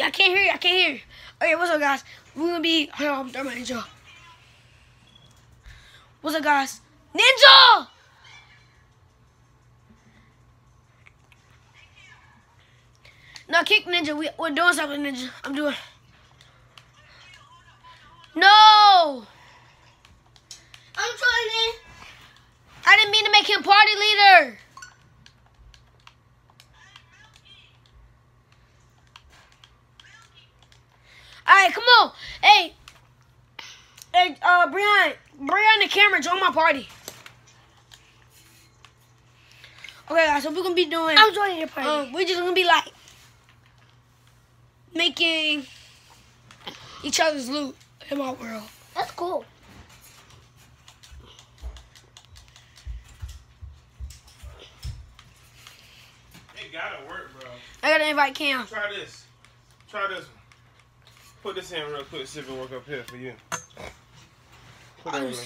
Yeah, I can't hear you. I can't hear you. Okay, what's up, guys? We're gonna be. Hold on, I'm throwing my intro. What's up, guys? Ninja! No, kick Ninja. We, we're doing something, Ninja. I'm doing. No! I'm joining. I didn't mean to make him party leader. All right, come on. Hey, hey, uh, Brian, Brian, the camera, join my party. Okay, guys, so we're gonna be doing. I'm joining your party. Um, we're just gonna be like making each other's loot in my world. That's cool. It gotta work, bro. I gotta invite Cam. Try this. Try this one. Put this in real quick, see if it work up here for you. Put it there.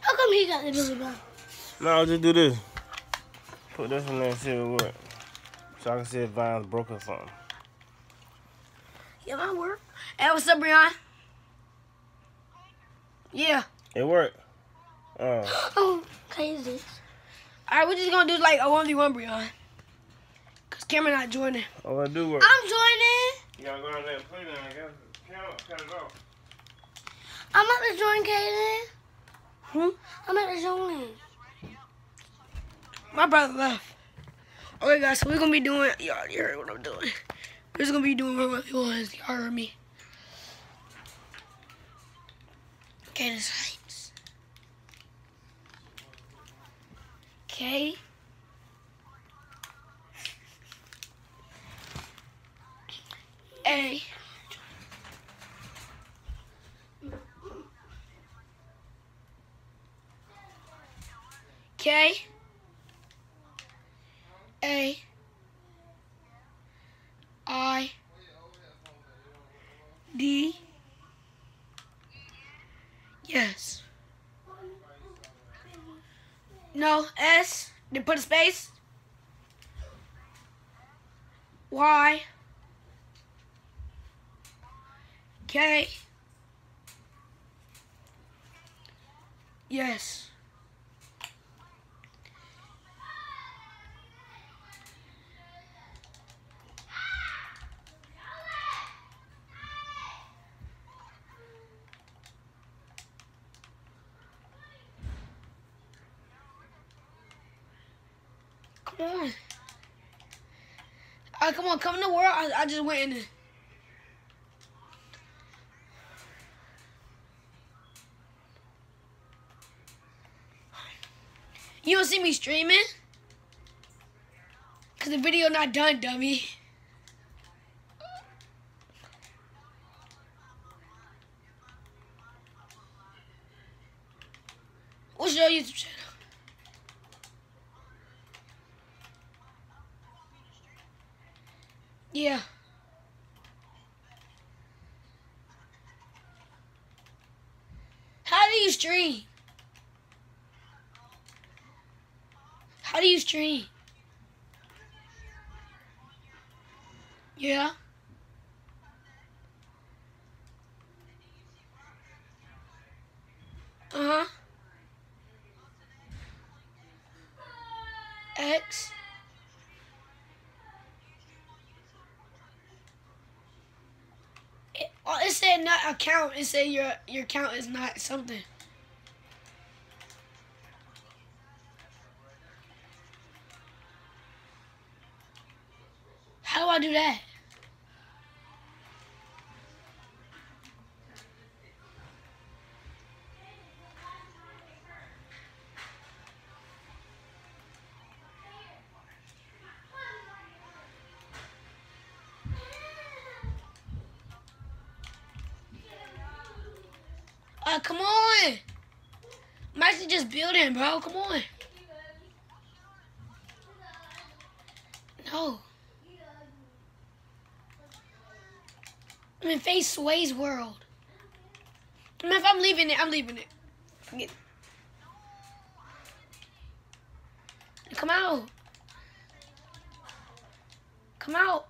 How come he got the Billy Bob? No, just do this. Put this in there and see if it work. So I can see if Vine's broke or something. Yeah, that work. Hey, what's up, Brian? Yeah. It worked. Oh. Oh, crazy. All right, we're just gonna do like a one v one, Brian. Cause Cameron not joining. Oh, it do work. I'm joining. You gotta go out there and play now, I guess. Count, cut it off. I'm about to join Kaden. Hmm? I'm about to join. My brother left. Okay, guys, so we're gonna be doing. You already heard what I'm doing. We're just gonna be doing what it was. You heard me. Okay, this heights. Okay. A. K. A I D Yes. No, S. Then put a space. Y K Yes. Come on. Uh, come on, come in the world. I, I just went in there. You don't see me streaming? Cause the video not done, dummy. What's your YouTube channel? Yeah. How do you stream? How do you stream? Yeah. Uh huh. X. It, oh, it said not account. It said your your account is not something. How do I do that? Building, bro. Come on. No. I'm in Face Sway's world. I mean, if I'm leaving it, I'm leaving it. Forget. Come out. Come out.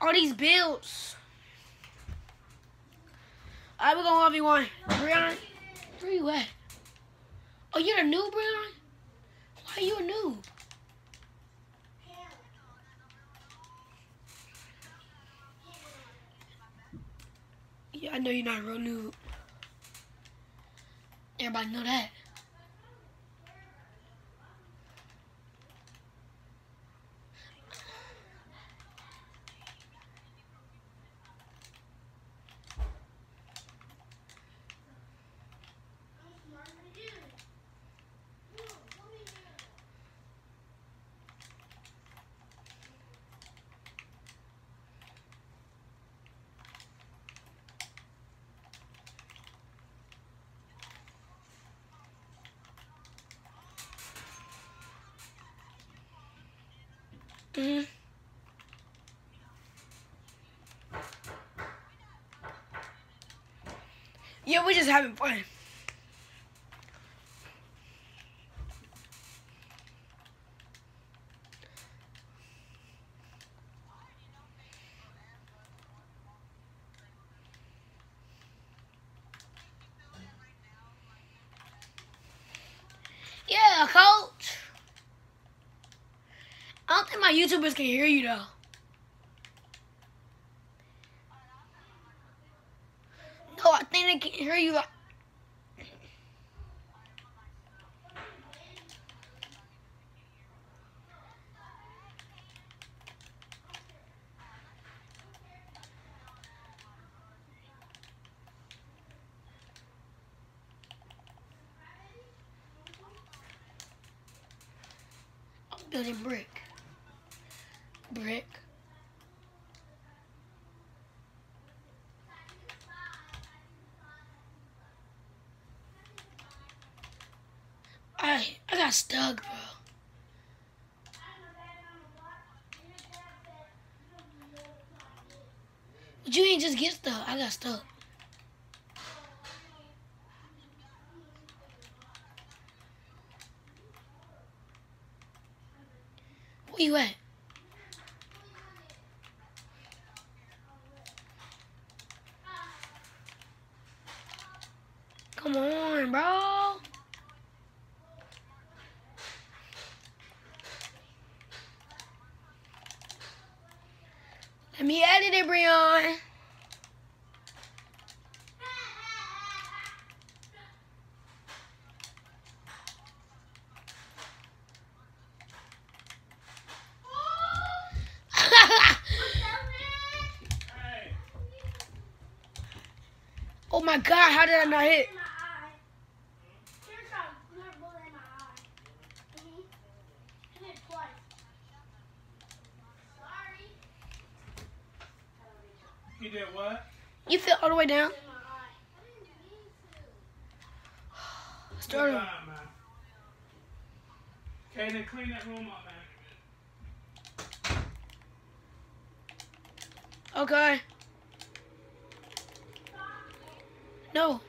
All these builds. Alright, we're going 1v1. Brian, where you at? Oh, you're a noob, Brian? Why are you a noob? Yeah, I know you're not a real noob. Everybody know that. Hmm Yeah, we're just having fun. Yeah, coach. I don't think my YouTubers can hear you though. No, I think they can hear you. Building brick. Brick. I I got stuck, bro. But you ain't just get stuck. I got stuck. Where you at? Come on, bro. Let me edit it, Breon. Oh my god, how did I not hit? you did what? You fell all the way down? Start Good over. job, clean that room up, man. Okay. No.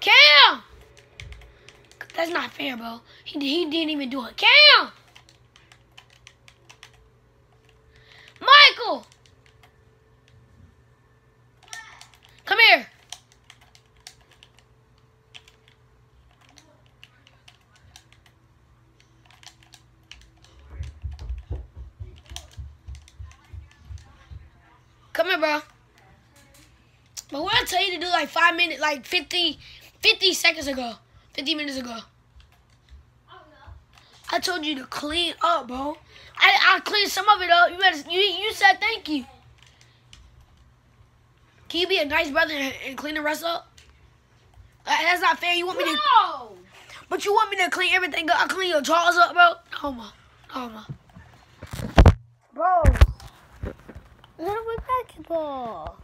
Cam! That's not fair, bro. He, he didn't even do it. Cam! Michael! Come here. Come here, bro. But what I tell you to do like five minutes, like 50, 50 seconds ago, 50 minutes ago. I told you to clean up, bro. I I cleaned some of it up. You better, you you said thank you. Can you be a nice brother and, clean the rest up? That's not fair. You want me to, No! but you want me to clean everything up? I clean your drawers up, bro. Oh my, oh my. Bro, Not with basketball.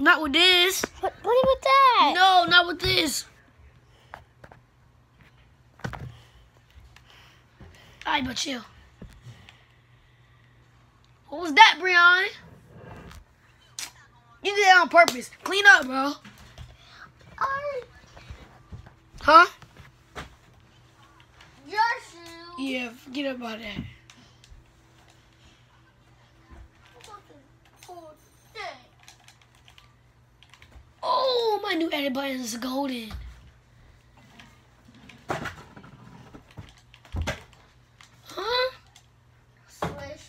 not with this. What, what with that? No, not with this. Alright, but chill. What was that, Brian? You did that on purpose. Clean up, bro. I, Huh? shoe Yeah, forget about that. Oh, my new edit button is golden. Huh? Swish.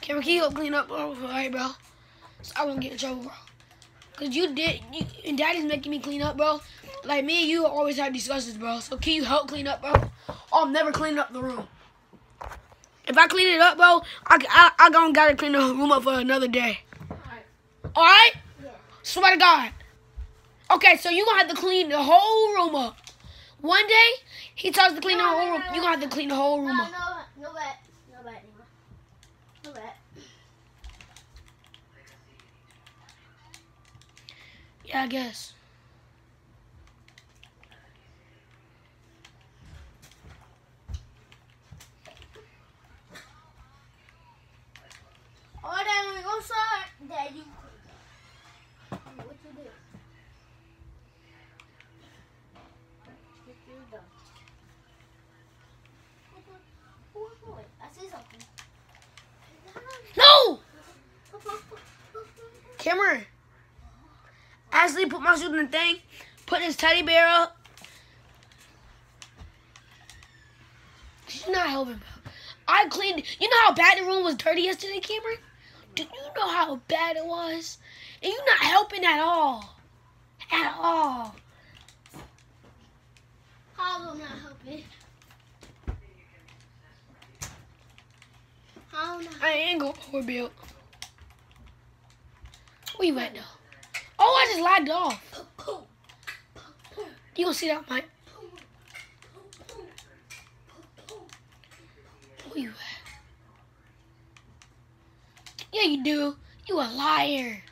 Camera, can you help clean up, oh, bro? Alright, bro. So I won't get in trouble, bro. Cause you did, you, and Daddy's making me clean up, bro. Like me and you always have discussions, bro. So can you help clean up, bro? Oh, I'm never cleaning up the room. If I clean it up, bro, I, I, I gonna gotta clean the room up for another day. Alright. Alright? Yeah. Swear to God. Okay, so you gonna have to clean the whole room up. One day, he tells to clean the whole no, room. no, You gonna have to clean the whole No, room no, up. no bet. No bet anymore. No bet. Yeah, I guess. Oh, then we go start. You. What you do? Get you done. Who- who- wait, I see something. No! Cameron. Ashley put my shoes in the thing. Put his teddy bear up. She's not helping. I cleaned. You know how bad the room was dirty yesterday, Cameron? Do you know how bad it was? And you're not helping at all. At all. How am I not helping? How I? Ain't going overbuilt. Where you at, though? Oh, I just lagged off. You gonna see that, Mike? Where you? Yeah, you do. You a liar.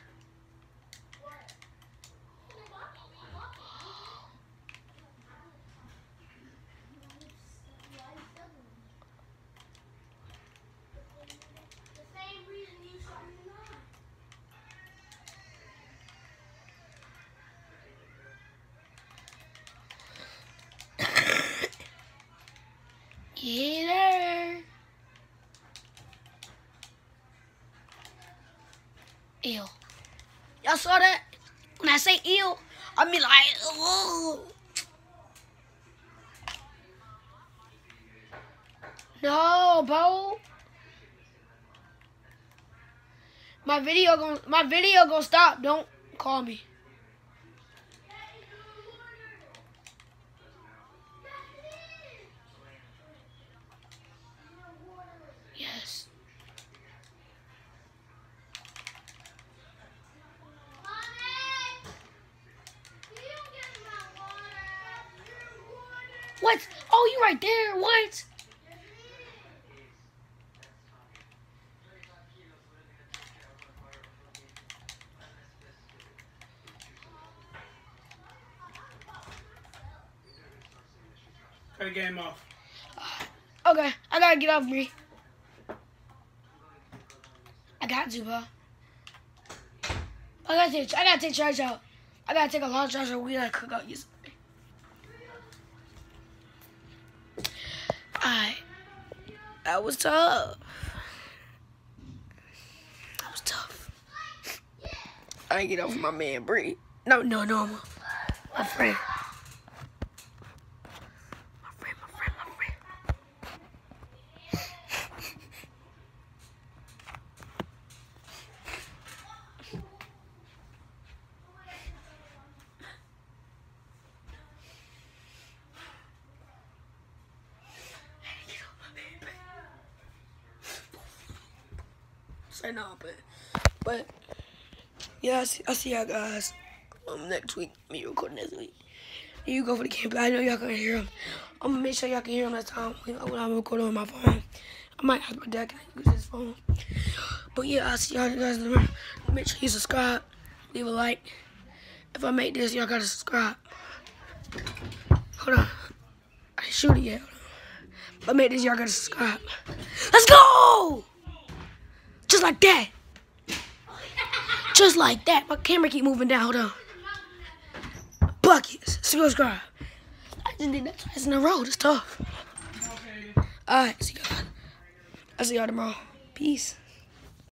Y'all saw that? When I say ew, I mean like, oh. No, bro. My video gon' my video gonna stop. Don't call me. Yes. What? Oh, you right there. What? Cut the game off. Okay, I gotta get off, Bree. I got to, bro. I gotta take, I gotta take trash out. I gotta take a of trash out. We gotta cook out Alright. That was tough. That was tough. I get off my man, Bree. No, no, no. My, my friend. Say no, but but yeah, I see, I see y'all guys um next week. Me recording next week. You go for the camp. I know y'all can hear him. I'm gonna make sure y'all can hear him next time when, when I'm recording on my phone. I might ask my dad can I use his phone. But yeah, I'll see y'all guys. Make sure you subscribe, leave a like. If I make this, y'all gotta subscribe. Hold on. I didn't shoot it yet. If I make this, y'all gotta subscribe. Let's go! Just like that. Just like that. My camera keep moving down. Hold on. Buckets. Subscribe. I just did that twice in a row. It's tough. Alright, see y'all. I'll see y'all tomorrow. Peace.